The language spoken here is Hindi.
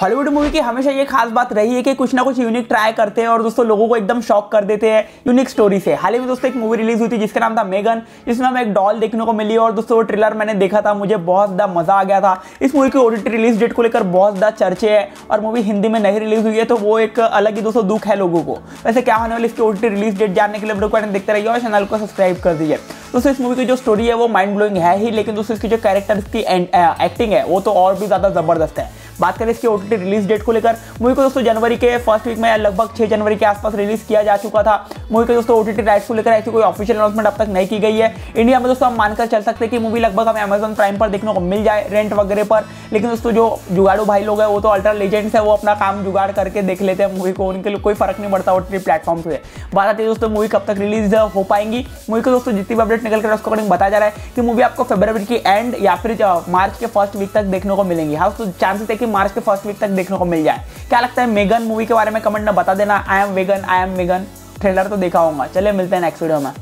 हॉलीवुड मूवी की हमेशा ये खास बात रही है कि कुछ ना कुछ यूनिक ट्राई करते हैं और दोस्तों लोगों को एकदम शॉक कर देते हैं यूनिक स्टोरी से। हाल ही में दोस्तों एक मूवी रिलीज़ हुई थी जिसका नाम था मेगन जिसमें हमें एक डॉल देखने को मिली और दोस्तों वो ट्रेलर मैंने देखा था, मुझे बहुत ज़्यादा मज़ा आ गया था। इस मूवी की ओटीटी रिलीज़ डेट को लेकर बहुत ज़्यादा चर्चे है और मूवी हिंदी में नहीं रिलीज़ हुई है तो वो एक अलग ही दोस्तों दुख है लोगों को। वैसे क्या होने वाली इसकी ओटीटी रिलीज़ डेट जानने के लिए को देखते रहिए और चैनल को सब्सक्राइब कर दीजिए। दोस्तों इस मूवी की जो स्टोरी है वो माइंड ब्लोइंग है ही, लेकिन दोस्तों इसकी जो कैरेक्टर की एक्टिंग है, वो तो और भी ज़्यादा ज़बरदस्त है। बात करें इसके ओटीटी रिलीज़ डेट को लेकर मूवी को दोस्तों जनवरी के फ़र्स्ट वीक में लगभग छह जनवरी के आसपास रिलीज़ किया जा चुका था। मूवी के दोस्तों ओटीटी राइट्स को लेकर ऐसी कोई ऑफिशियल अनाउंसमेंट अब तक नहीं की गई है। इंडिया में दोस्तों, हम मानकर चल सकते हैं कि मूवी लगभग हमें अमेजन प्राइम पर देखने को मिल जाए रेंट वगैरह पर। लेकिन दोस्तों, जो जुगाड़ू भाई लोग हैं, वो तो अल्ट्रा लेजेंड्स है, वो अपना काम जुगाड़ करके देख लेते हैं मूवी को। उनके लिए कोई फ़र्क नहीं पड़ता ओटीटी प्लेटफॉर्म से बात आती है दोस्तों, मूवी कब तक रिलीज़ हो पाएँगी? मूवी को दोस्तों, जितनी भी अपडेट निकल कर उसको अकॉर्डिंग बताया जा रहा है कि मूवी आपको फेब्रवरी की एंड या फिर मार्च के फ़र्स्ट वीक तक देखने को मिलेंगी। हाँ तो चांसेस है कि मार्च के फ़र्स्ट वीक तक देखने को मिल जाए। क्या लगता है मेगन मूवी के बारे में कमेंट में बता देना। I am vegan I am Megan trailer तो देखा होगा। चले मिलते हैं नेक्स्ट वीडियो में।